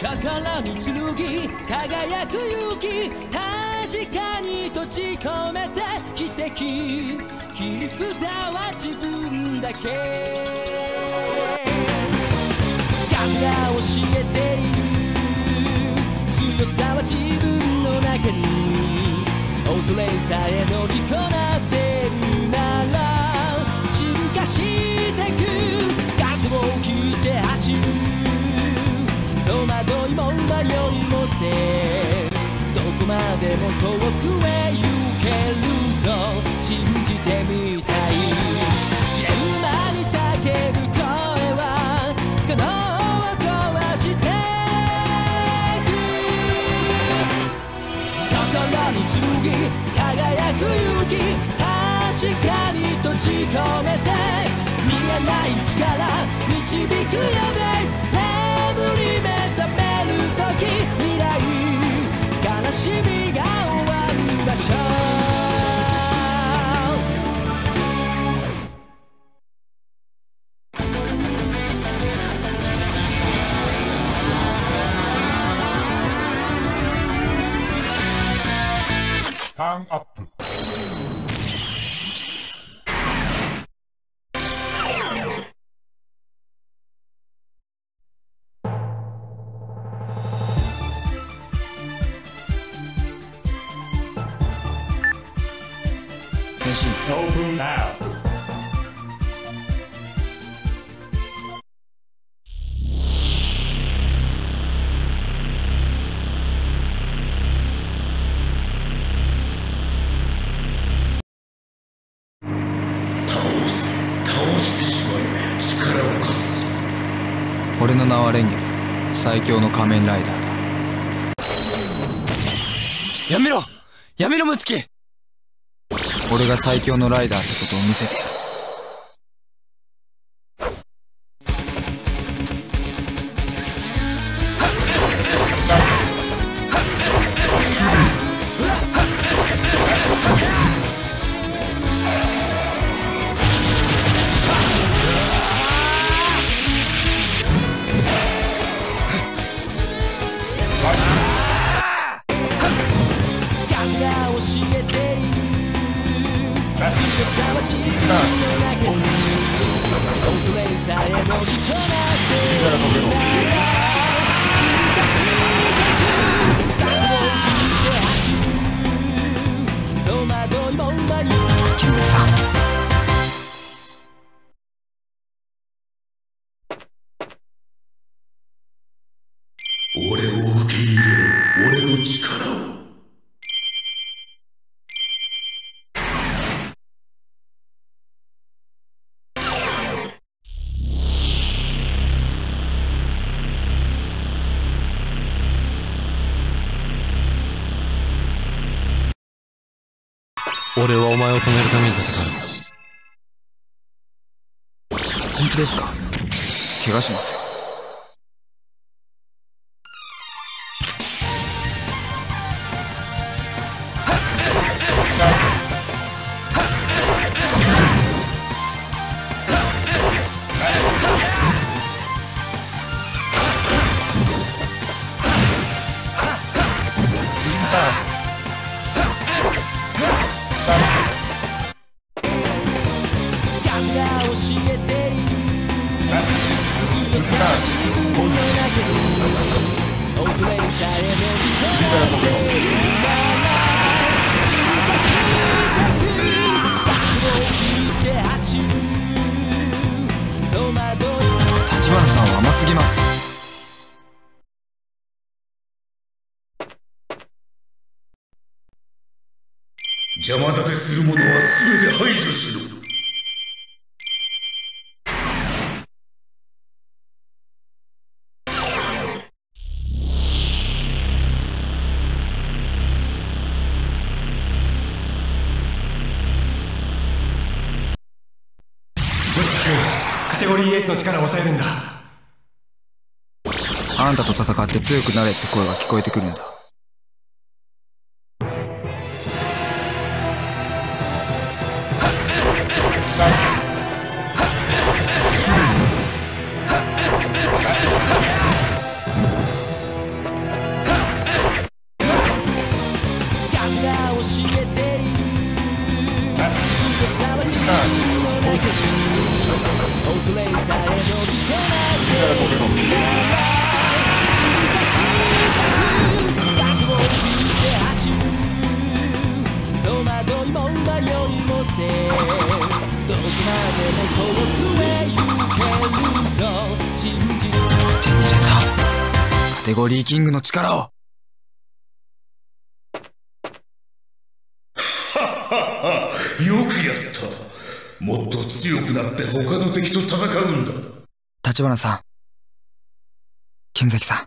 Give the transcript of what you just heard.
心に剣輝く勇気確かに閉じ込めて奇跡切り捨ては自分だけ風が教えている強さは自分の中に恐れさえ乗りこなせるなら進化してく風を切って走るいも迷いも捨てどこまでも遠くへ行ける。と信じてみたいジレンマに叫ぶ声は不可能を壊してく心に剣輝く勇気確かに閉じ込めて見えない力導くよね Open now 倒す倒してしまえ力を貸す俺の名はレンゲル。最強の仮面ライダーだ。やめろ。やめろムツキ。俺が最強のライダーってことを見せてやる。俺はお前を止めるために戦う。本気ですか？怪我しますよ邪魔立てする者は全て排除しろ。カテゴリーエースの力を抑えるんだ。あんたと戦って強くなれって声が聞こえてくるんだたカテゴリーキングの力を。よくやった。もっと強くなって他の敵と戦うんだ。立花さん。剣崎さん